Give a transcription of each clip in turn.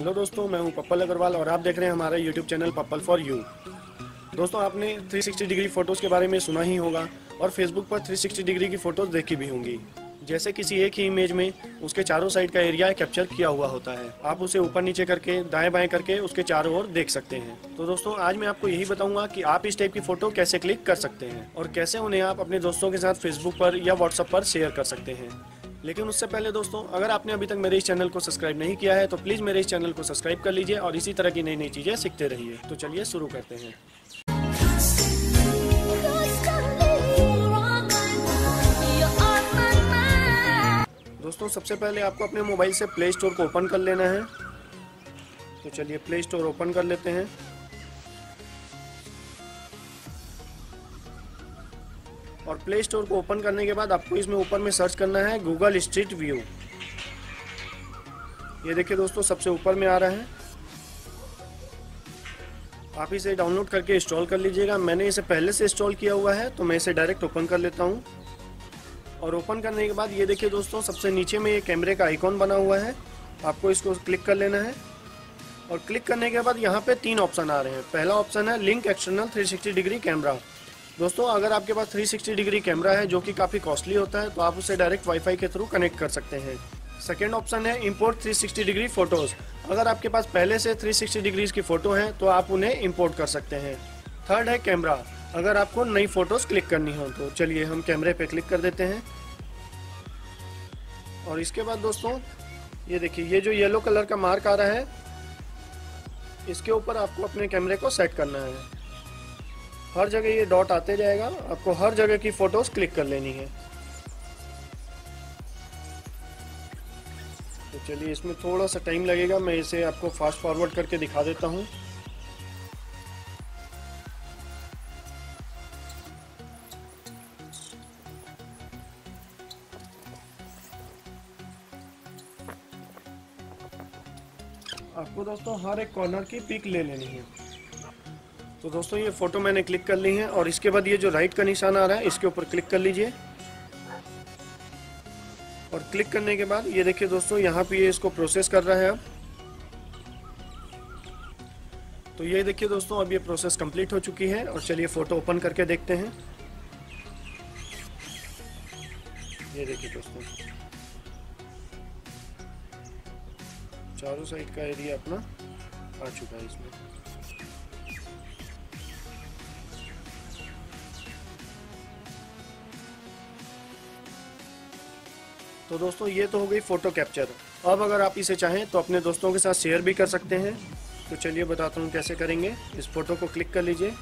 Hello दोस्तों, मैं हूँ पप्पल अग्रवाल और आप देख रहे हैं हमारा यूट्यूब चैनल पप्पल फॉर यू। दोस्तों, आपने 360 डिग्री फ़ोटोज़ के बारे में सुना ही होगा और फेसबुक पर 360 डिग्री की फ़ोटोज़ देखी भी होंगी। जैसे किसी एक ही इमेज में उसके चारों साइड का एरिया कैप्चर किया हुआ होता है। आप उसे ऊपर नीचे करके, दाएँ बाएँ करके उसके चारों ओर देख सकते हैं। तो दोस्तों, आज मैं आपको यही बताऊँगा कि आप इस टाइप की फ़ोटो कैसे क्लिक कर सकते हैं और कैसे उन्हें आप अपने दोस्तों के साथ फेसबुक पर या व्हाट्सएप पर शेयर कर सकते हैं। लेकिन उससे पहले दोस्तों, अगर आपने अभी तक मेरे इस चैनल को सब्सक्राइब नहीं किया है तो प्लीज़ मेरे इस चैनल को सब्सक्राइब कर लीजिए और इसी तरह की नई नई चीज़ें सीखते रहिए। तो चलिए शुरू करते हैं। दोस्तों, सबसे पहले आपको अपने मोबाइल से प्ले स्टोर को ओपन कर लेना है। तो चलिए प्ले स्टोर ओपन कर लेते हैं। और प्ले स्टोर को ओपन करने के बाद आपको इसमें ऊपर में सर्च करना है गूगल स्ट्रीट व्यू ये देखिए दोस्तों, सबसे ऊपर में आ रहा है। आप इसे डाउनलोड करके इंस्टॉल कर लीजिएगा। मैंने इसे पहले से इंस्टॉल किया हुआ है तो मैं इसे डायरेक्ट ओपन कर लेता हूँ। और ओपन करने के बाद ये देखिए दोस्तों, सबसे नीचे में ये कैमरे का आइकॉन बना हुआ है। आपको इसको क्लिक कर लेना है। और क्लिक करने के बाद यहाँ पे तीन ऑप्शन आ रहे हैं। पहला ऑप्शन है लिंक एक्सटर्नल 360 डिग्री कैमरा दोस्तों, अगर आपके पास 360 डिग्री कैमरा है, जो कि काफ़ी कॉस्टली होता है तो आप उसे डायरेक्ट वाईफाई के थ्रू कनेक्ट कर सकते हैं। सेकेंड ऑप्शन है इम्पोर्ट 360 डिग्री फ़ोटोज़ अगर आपके पास पहले से 360 डिग्रीज की फ़ोटो है तो आप उन्हें इम्पोर्ट कर सकते हैं। थर्ड है कैमरा अगर आपको नई फ़ोटोज़ क्लिक करनी हो तो चलिए हम कैमरे पे क्लिक कर देते हैं। और इसके बाद दोस्तों, ये देखिए, ये जो येलो कलर का मार्क आ रहा है, इसके ऊपर आपको अपने कैमरे को सेट करना है। हर जगह ये डॉट आते जाएगा। आपको हर जगह की फ़ोटोज़ क्लिक कर लेनी है। तो चलिए, इसमें थोड़ा सा टाइम लगेगा। मैं इसे आपको फास्ट फॉरवर्ड करके दिखा देता हूँ। आपको दोस्तों, हर एक कॉर्नर की पिक ले लेनी है। तो दोस्तों, ये फ़ोटो मैंने क्लिक कर ली है और इसके बाद ये जो राइट का निशान आ रहा है, इसके ऊपर क्लिक कर लीजिए। और क्लिक करने के बाद ये देखिए दोस्तों, यहाँ पे ये इसको प्रोसेस कर रहा है अब। तो ये देखिए दोस्तों, अब ये प्रोसेस कंप्लीट हो चुकी है और चलिए फ़ोटो ओपन करके देखते हैं। ये देखिए दोस्तों। चारों साइड का एरिया अपना आ चुका है इसमें। तो दोस्तों, ये तो हो गई फ़ोटो कैप्चर अब अगर आप इसे चाहें तो अपने दोस्तों के साथ शेयर भी कर सकते हैं। तो चलिए बताता हूँ कैसे करेंगे। इस फ़ोटो को क्लिक कर लीजिए।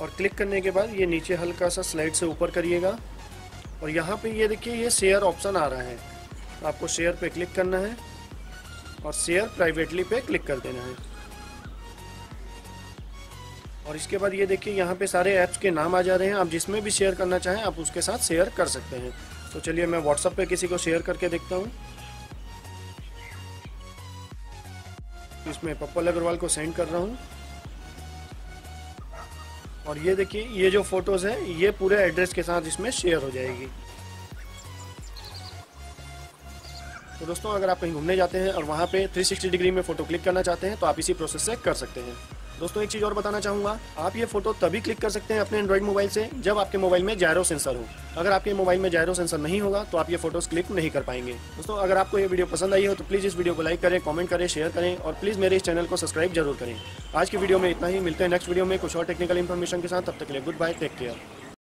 और क्लिक करने के बाद ये नीचे हल्का सा स्लाइड से ऊपर करिएगा। और यहाँ पे ये देखिए, ये शेयर ऑप्शन आ रहा है। आपको शेयर पे क्लिक करना है और शेयर प्राइवेटली पे क्लिक कर देना है। और इसके बाद ये देखिए, यहाँ पे सारे ऐप्स के नाम आ जा रहे हैं। आप जिसमें भी शेयर करना चाहें, आप उसके साथ शेयर कर सकते हैं। तो चलिए मैं व्हाट्सएप पे किसी को शेयर करके देखता हूँ। इसमें पप्पल अग्रवाल को सेंड कर रहा हूँ। और ये देखिए, ये जो फ़ोटोज़ हैं, ये पूरे एड्रेस के साथ इसमें शेयर हो जाएगी। तो दोस्तों, अगर आप कहीं घूमने जाते हैं और वहाँ पे 360 डिग्री में फ़ोटो क्लिक करना चाहते हैं तो आप इसी प्रोसेस से कर सकते हैं। दोस्तों, एक चीज़ और बताना चाहूँगा। आप ये फ़ोटो तभी क्लिक कर सकते हैं अपने एंड्रॉइड मोबाइल से, जब आपके मोबाइल में जायरो सेंसर हो। अगर आपके मोबाइल में जायरो सेंसर नहीं होगा तो आप ये फ़ोटोज़ क्लिक नहीं कर पाएँगे। दोस्तों, अगर आपको ये वीडियो पसंद आई हो तो प्लीज़ इस वीडियो को लाइक करें कॉमेंट करें शेयर करें और प्लीज़ मेरे इस चैनल को सब्सक्राइब ज़रूर करें। आज की वीडियो में इतना ही। मिलते हैं नेक्स्ट वीडियो में कुछ और टेक्निकल इन्फॉर्मेशन के साथ। तब तक के लिए गुड बाय टेक केयर